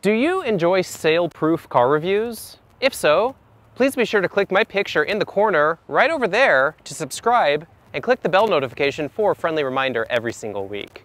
Do you enjoy sale-proof car reviews? If so, please be sure to click my picture in the corner right over there to subscribe and click the bell notification for a friendly reminder every single week.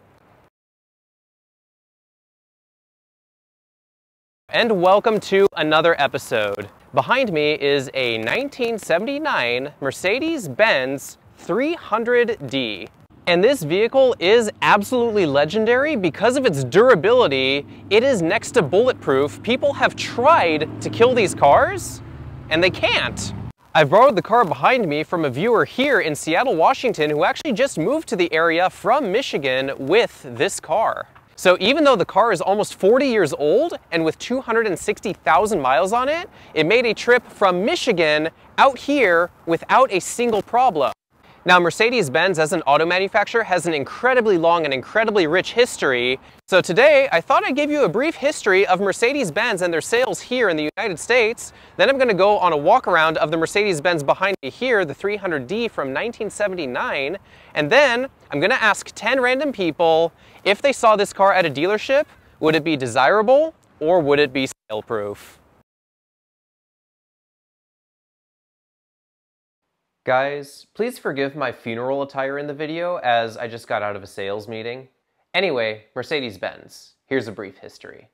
And welcome to another episode. Behind me is a 1979 Mercedes-Benz 300D. And this vehicle is absolutely legendary because of its durability. It is next to bulletproof. People have tried to kill these cars, and they can't. I've borrowed the car behind me from a viewer here in Seattle, Washington, who actually just moved to the area from Michigan with this car. So even though the car is almost 40 years old and with 260,000 miles on it, it made a trip from Michigan out here without a single problem. Now, Mercedes-Benz as an auto manufacturer has an incredibly long and incredibly rich history. So today, I thought I'd give you a brief history of Mercedes-Benz and their sales here in the United States. Then I'm gonna go on a walk around of the Mercedes-Benz behind me here, the 300D from 1979. And then I'm gonna ask 10 random people if they saw this car at a dealership, would it be desirable or would it be sale-proof? Guys, please forgive my funeral attire in the video as I just got out of a sales meeting. Anyway, Mercedes-Benz. Here's a brief history.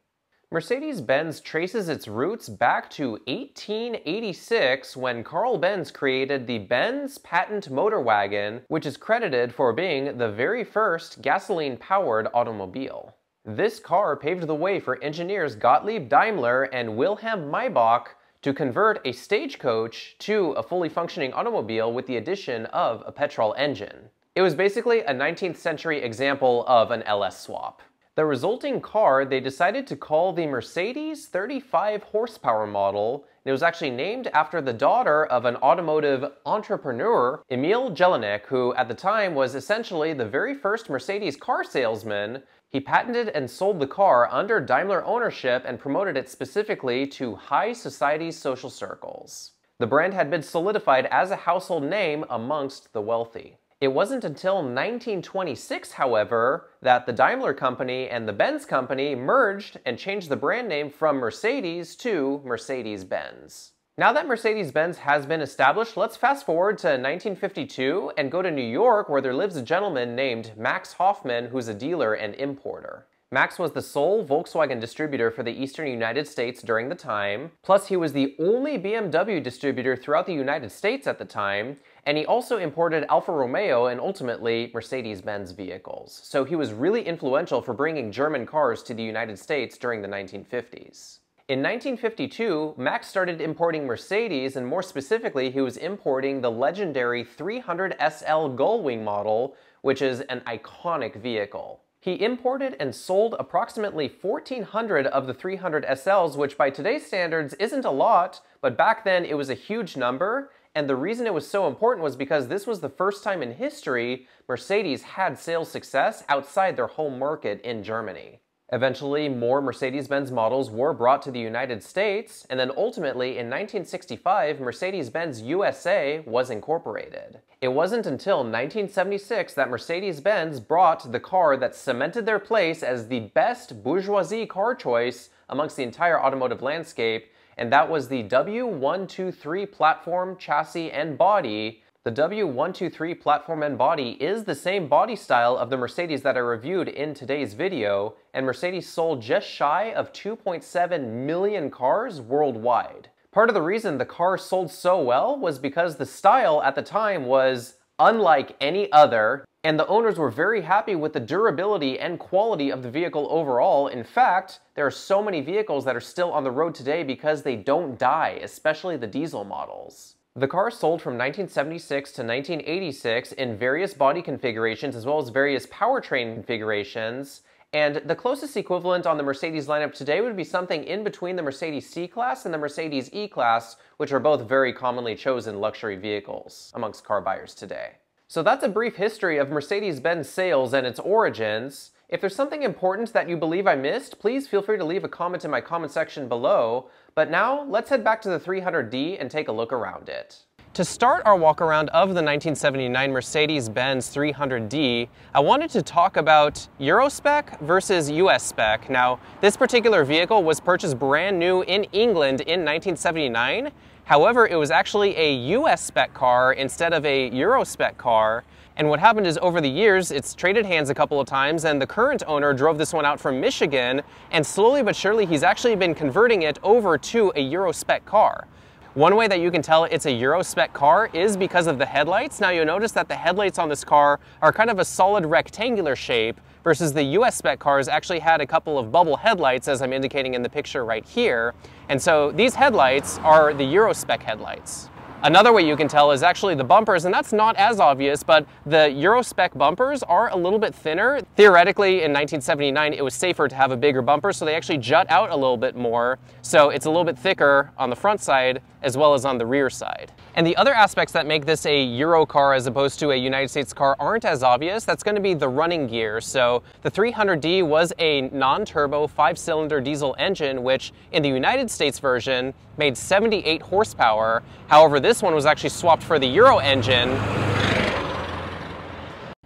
Mercedes-Benz traces its roots back to 1886 when Carl Benz created the Benz Patent Motor Wagon, which is credited for being the very first gasoline-powered automobile. This car paved the way for engineers Gottlieb Daimler and Wilhelm Maybach to convert a stagecoach to a fully functioning automobile with the addition of a petrol engine. It was basically a 19th century example of an LS swap. The resulting car they decided to call the Mercedes 35 horsepower model. and It was actually named after the daughter of an automotive entrepreneur, Emil Jelinek, who at the time was essentially the very first Mercedes car salesman he patented and sold the car under Daimler ownership and promoted it specifically to high society social circles. The brand had been solidified as a household name amongst the wealthy. It wasn't until 1926, however, that the Daimler Company and the Benz Company merged and changed the brand name from Mercedes to Mercedes-Benz. Now that Mercedes-Benz has been established, let's fast forward to 1952 and go to New York where there lives a gentleman named Max Hoffman who's a dealer and importer. Max was the sole Volkswagen distributor for the eastern United States during the time, plus he was the only BMW distributor throughout the United States at the time, and he also imported Alfa Romeo and ultimately Mercedes-Benz vehicles. So he was really influential for bringing German cars to the United States during the 1950s. In 1952, Max started importing Mercedes, and more specifically, he was importing the legendary 300 SL Gullwing model, which is an iconic vehicle. He imported and sold approximately 1,400 of the 300 SLs, which by today's standards isn't a lot, but back then it was a huge number, and the reason it was so important was because this was the first time in history Mercedes had sales success outside their home market in Germany. Eventually, more Mercedes-Benz models were brought to the United States, and then ultimately in 1965, Mercedes-Benz USA was incorporated. It wasn't until 1976 that Mercedes-Benz brought the car that cemented their place as the best bourgeoisie car choice amongst the entire automotive landscape, and that was the W123 platform, chassis, and body, the W123 platform and body is the same body style of the Mercedes that I reviewed in today's video, and Mercedes sold just shy of 2.7 million cars worldwide. Part of the reason the car sold so well was because the style at the time was unlike any other, and the owners were very happy with the durability and quality of the vehicle overall. In fact, there are so many vehicles that are still on the road today because they don't die, especially the diesel models. The car sold from 1976 to 1986 in various body configurations as well as various powertrain configurations, and the closest equivalent on the Mercedes lineup today would be something in between the Mercedes C-Class and the Mercedes E-Class, which are both very commonly chosen luxury vehicles amongst car buyers today. So that's a brief history of Mercedes-Benz sales and its origins. If there's something important that you believe I missed, please feel free to leave a comment in my comment section below. But now, let's head back to the 300D and take a look around it. To start our walk around of the 1979 Mercedes-Benz 300D, I wanted to talk about Euro spec versus US spec. Now, this particular vehicle was purchased brand new in England in 1979. However, it was actually a US spec car instead of a Euro spec car. And what happened is over the years, it's traded hands a couple of times and the current owner drove this one out from Michigan and slowly but surely he's actually been converting it over to a Euro spec car. One way that you can tell it's a Euro spec car is because of the headlights. Now you'll notice that the headlights on this car are kind of a solid rectangular shape versus the US spec cars actually had a couple of bubble headlights as I'm indicating in the picture right here. And so these headlights are the Euro spec headlights. Another way you can tell is actually the bumpers, and that's not as obvious, but the Eurospec bumpers are a little bit thinner. Theoretically, in 1979, it was safer to have a bigger bumper, so they actually jut out a little bit more. So it's a little bit thicker on the front side as well as on the rear side. And the other aspects that make this a Euro car as opposed to a United States car aren't as obvious. That's going to be the running gear. So the 300D was a non-turbo five-cylinder diesel engine, which in the United States version made 78 horsepower. However, this one was actually swapped for the Euro engine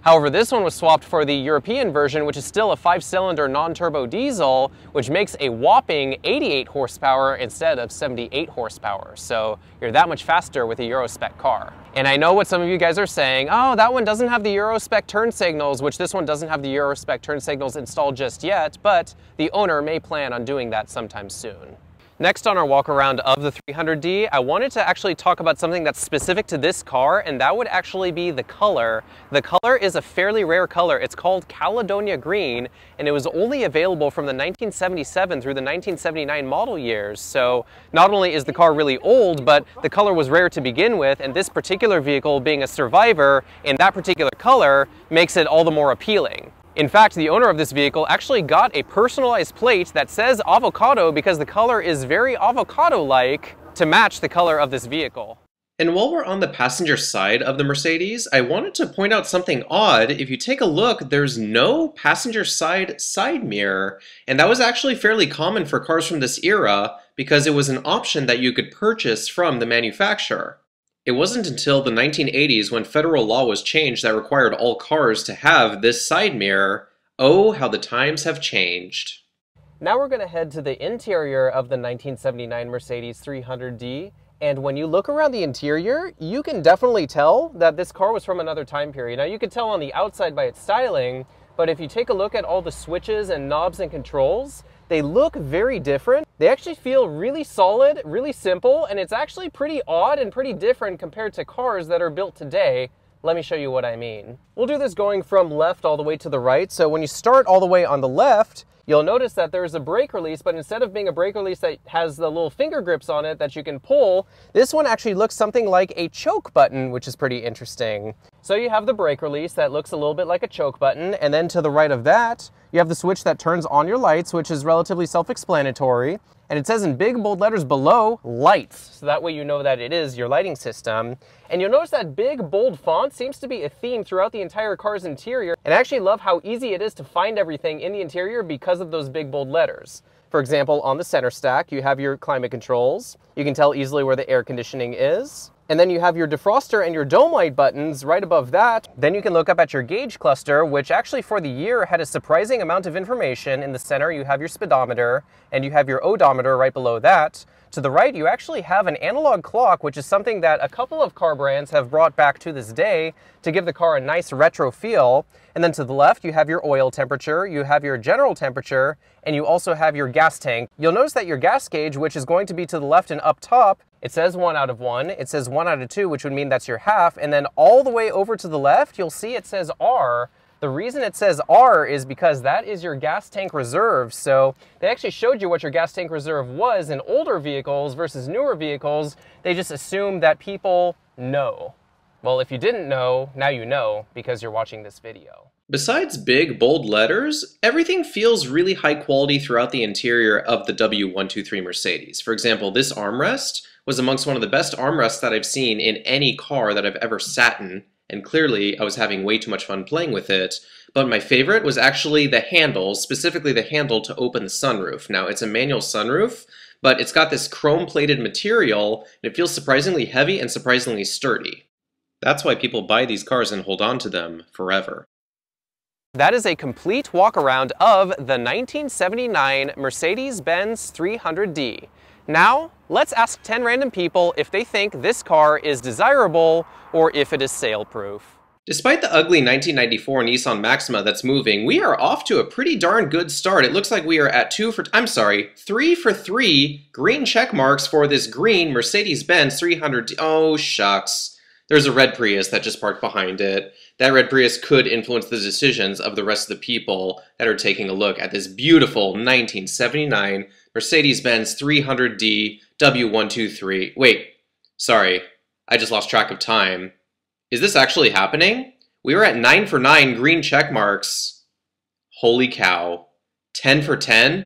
However, this one was swapped for the European version, which is still a five-cylinder non-turbo diesel, which makes a whopping 88 horsepower instead of 78 horsepower. So you're that much faster with a Euro spec car. And I know what some of you guys are saying, oh, that one doesn't have the Euro spec turn signals, which this one doesn't have the Euro spec turn signals installed just yet, but the owner may plan on doing that sometime soon. Next on our walk around of the 300D, I wanted to actually talk about something that's specific to this car, and that would actually be the color. The color is a fairly rare color. It's called Caledonia Green, and it was only available from the 1977 through the 1979 model years. So not only is the car really old, but the color was rare to begin with, and this particular vehicle being a survivor in that particular color makes it all the more appealing. In fact, the owner of this vehicle actually got a personalized plate that says avocado because the color is very avocado-like to match the color of this vehicle. And while we're on the passenger side of the Mercedes, I wanted to point out something odd. If you take a look, there's no passenger side side mirror, and that was actually fairly common for cars from this era because it was an option that you could purchase from the manufacturer. It wasn't until the 1980s when federal law was changed that required all cars to have this side mirror. Oh, how the times have changed. Now we're going to head to the interior of the 1979 Mercedes 300D. And when you look around the interior, you can definitely tell that this car was from another time period. Now you can tell on the outside by its styling, but if you take a look at all the switches and knobs and controls, they look very different. They actually feel really solid, really simple, and it's actually pretty odd and pretty different compared to cars that are built today. Let me show you what I mean. We'll do this going from left all the way to the right. So when you start all the way on the left, you'll notice that there's a brake release, but instead of being a brake release that has the little finger grips on it that you can pull, this one actually looks something like a choke button, which is pretty interesting. So you have the brake release that looks a little bit like a choke button, and then to the right of that, you have the switch that turns on your lights, which is relatively self-explanatory. And it says in big bold letters below, lights. So that way you know that it is your lighting system. And you'll notice that big bold font seems to be a theme throughout the entire car's interior. And I actually love how easy it is to find everything in the interior because of those big bold letters. For example, on the center stack, you have your climate controls. You can tell easily where the air conditioning is. And then you have your defroster and your dome light buttons right above that. Then you can look up at your gauge cluster, which actually for the year had a surprising amount of information. In the center, you have your speedometer and you have your odometer right below that. To the right, you actually have an analog clock, which is something that a couple of car brands have brought back to this day to give the car a nice retro feel. And then to the left, you have your oil temperature, you have your general temperature, and you also have your gas tank. You'll notice that your gas gauge, which is going to be to the left and up top, it says one out of one, it says one out of two, which would mean that's your half, and then all the way over to the left, you'll see it says R. The reason it says R is because that is your gas tank reserve. So they actually showed you what your gas tank reserve was in older vehicles versus newer vehicles. They just assume that people know. Well, if you didn't know, now you know because you're watching this video. Besides big, bold letters, everything feels really high quality throughout the interior of the W123 Mercedes. For example, this armrest was amongst one of the best armrests that I've seen in any car that I've ever sat in, and clearly I was having way too much fun playing with it. But my favorite was actually the handle, specifically the handle to open the sunroof. Now, it's a manual sunroof, but it's got this chrome-plated material, and it feels surprisingly heavy and surprisingly sturdy. That's why people buy these cars and hold on to them forever. That is a complete walkaround of the 1979 Mercedes-Benz 300D. Now, let's ask 10 random people if they think this car is desirable or if it is sale-proof. Despite the ugly 1994 Nissan Maxima that's moving, we are off to a pretty darn good start. It looks like we are at two for, I'm sorry, three for three green check marks for this green Mercedes-Benz 300, oh shucks. There's a red Prius that just parked behind it. That red Prius could influence the decisions of the rest of the people that are taking a look at this beautiful 1979 Mercedes-Benz 300D W123. Wait, sorry, I just lost track of time. Is this actually happening? We were at 9 for 9 green check marks. Holy cow. 10 for 10?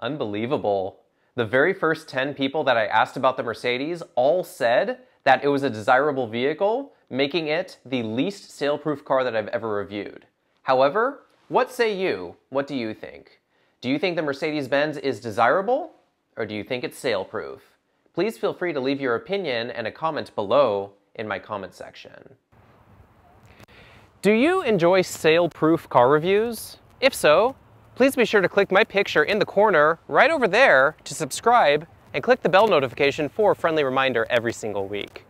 Unbelievable. The very first 10 people that I asked about the Mercedes all said that it was a desirable vehicle, making it the least sale-proof car that I've ever reviewed. However, what say you? What do you think? Do you think the Mercedes-Benz is desirable, or do you think it's sale-proof? Please feel free to leave your opinion and a comment below in my comment section. Do you enjoy sale-proof car reviews? If so, please be sure to click my picture in the corner right over there to subscribe and click the bell notification for a friendly reminder every single week.